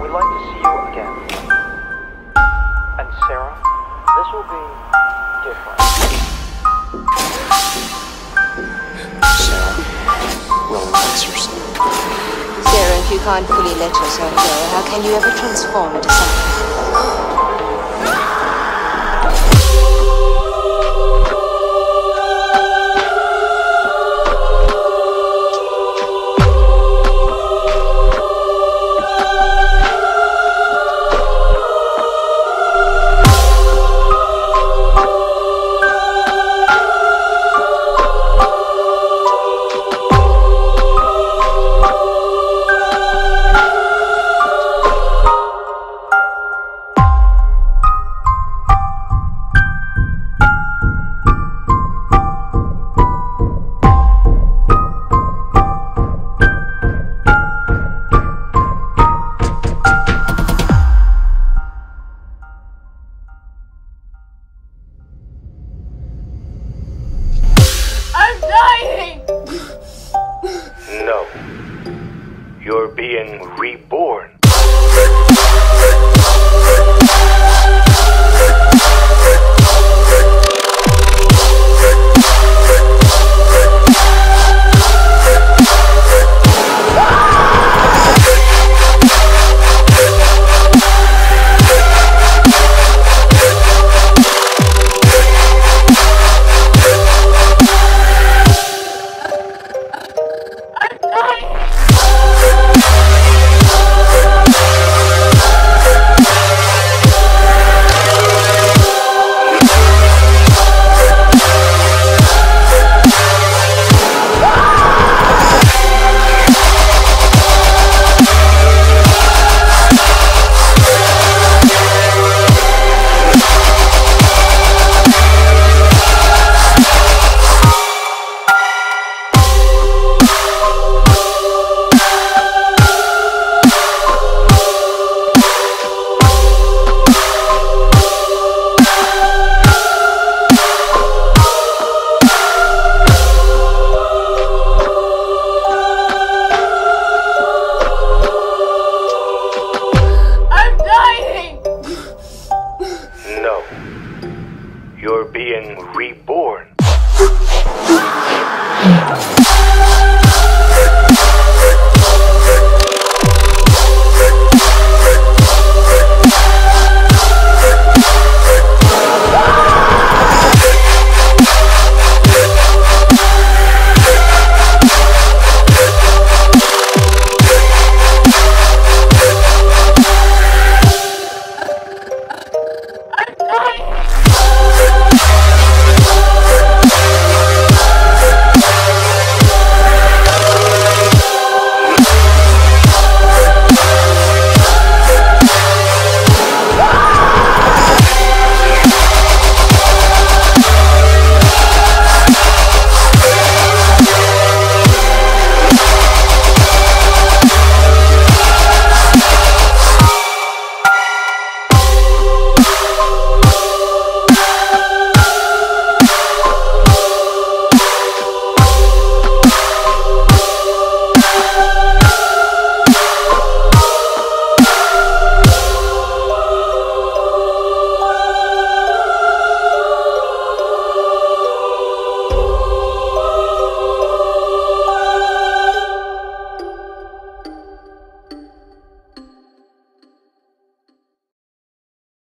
We'd like to see you again. And Sarah, this will be different. Sarah, relax yourself. Sarah, if you can't fully let yourself go, how can you ever transform into something? You're being reborn. reborn. Bye.